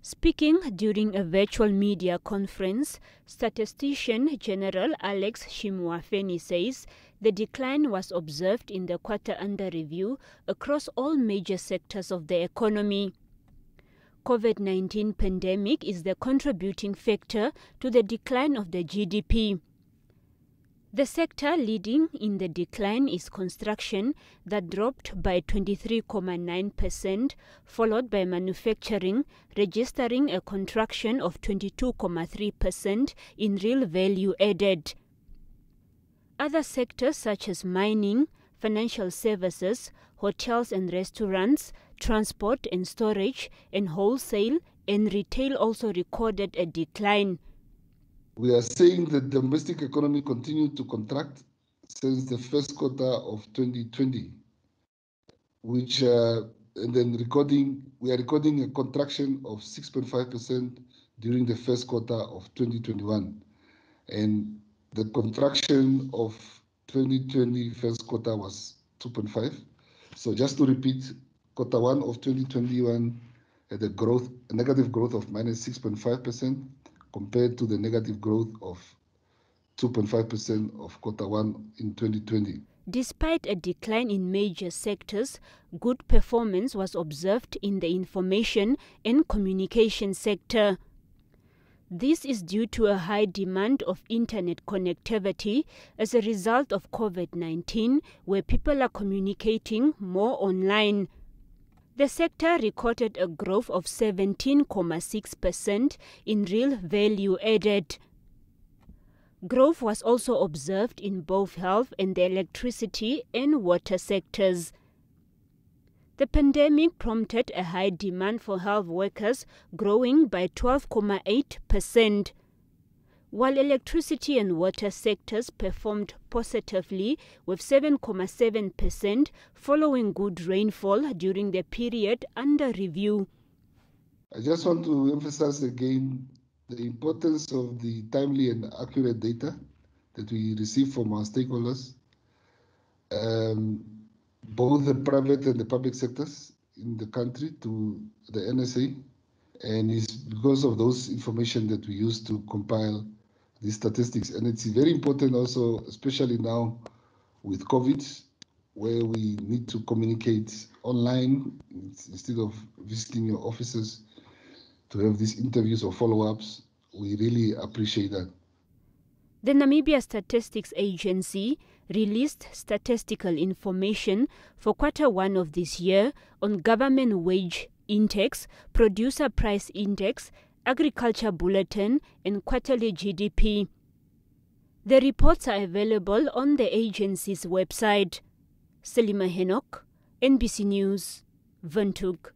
Speaking during a virtual media conference, Statistician General Alex Shimuafeni says the decline was observed in the quarter under review across all major sectors of the economy. COVID-19 pandemic is the contributing factor to the decline of the GDP. The sector leading in the decline is construction, that dropped by 23.9%, followed by manufacturing, registering a contraction of 22.3% in real value added. Other sectors such as mining, financial services, hotels and restaurants, transport and storage, and wholesale and retail also recorded a decline. We are saying that the domestic economy continued to contract since the first quarter of 2020, which uh, and then recording we are recording a contraction of 6.5% during the first quarter of 2021, and the contraction of 2020 first quarter was 2.5. So just to repeat, quarter one of 2021 had a growth, a negative growth of minus 6.5 percent compared to the negative growth of 2.5% of quarter one in 2020. Despite a decline in major sectors, good performance was observed in the information and communication sector. This is due to a high demand of internet connectivity as a result of COVID 19, where people are communicating more online. The sector recorded a growth of 17.6% in real value added. Growth was also observed in both health and the electricity and water sectors. The pandemic prompted a high demand for health workers, growing by 12.8% while electricity and water sectors performed positively with 7.7% following good rainfall during the period under review. I just want to emphasize again the importance of the timely and accurate data that we receive from our stakeholders, um, both the private and the public sectors in the country to the NSA. And it's because of those information that we use to compile these statistics. And it's very important also, especially now with COVID, where we need to communicate online instead of visiting your offices to have these interviews or follow ups. We really appreciate that. The Namibia Statistics Agency released statistical information for quarter one of this year on government wage index, producer price index, Agriculture Bulletin, and quarterly GDP. The reports are available on the agency's website. Selima Henok, NBC News, Windhoek.